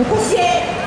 我不行。